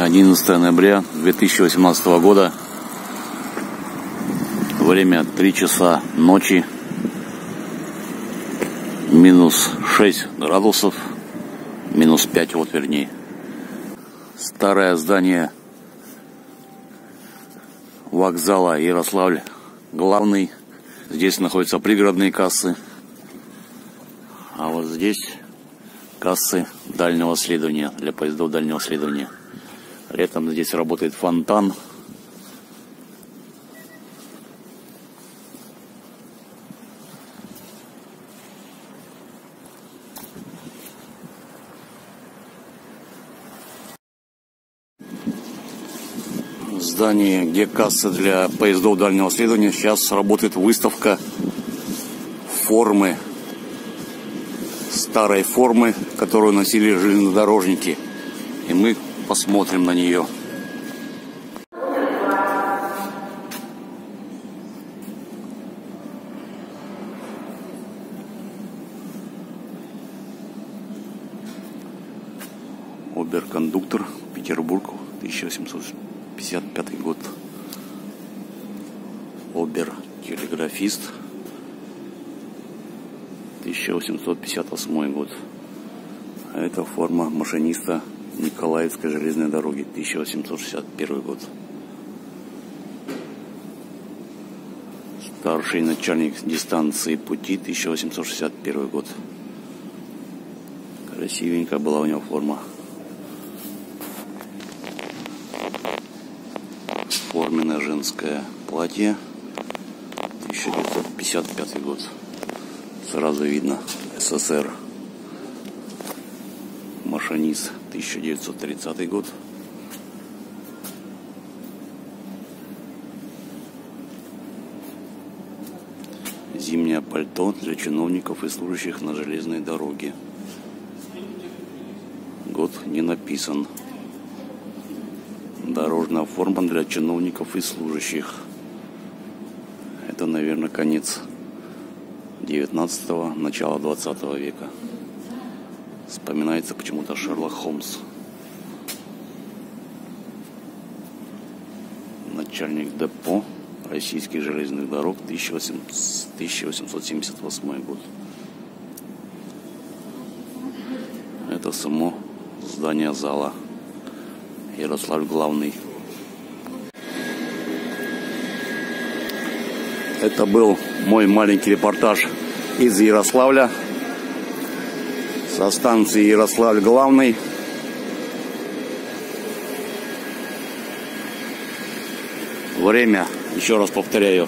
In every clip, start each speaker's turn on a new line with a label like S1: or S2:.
S1: 11 ноября 2018 года. Время 3 часа ночи. Минус 6 градусов. Минус 5 вот вернее. Старое здание вокзала Ярославль главный. Здесь находятся пригородные кассы. А вот здесь кассы дальнего следования, для поездов дальнего следования. Летом здесь работает фонтан. Здание, где касса для поездов дальнего следования, сейчас работает выставка формы старой формы, которую носили железнодорожники. И мы посмотрим на нее. Оберкондуктор, Петербург, 1855 год. Обер-телеграфист, 1858 год. А это форма машиниста Николаевской железной дороги, 1861 год. Старший начальник дистанции пути, 1861 год. Красивенькая была у него форма. Форменное женское платье, 1955 год. Сразу видно СССР. Машинист 1930 год. Зимнее пальто для чиновников и служащих на железной дороге. Год не написан. Дорожная форма для чиновников и служащих. Это, наверное, конец 19-го, начала 20 века. Вспоминается почему-то Шерлок Холмс. Начальник депо российских железных дорог 1878 год. Это само здание зала. Ярославль главный. Это был мой маленький репортаж из Ярославля со станции Ярославль главный. Время, еще раз повторяю,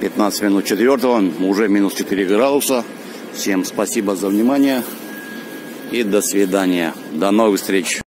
S1: 15 минут четвертого, уже минус 4 градуса. Всем спасибо за внимание и до свидания. До новых встреч.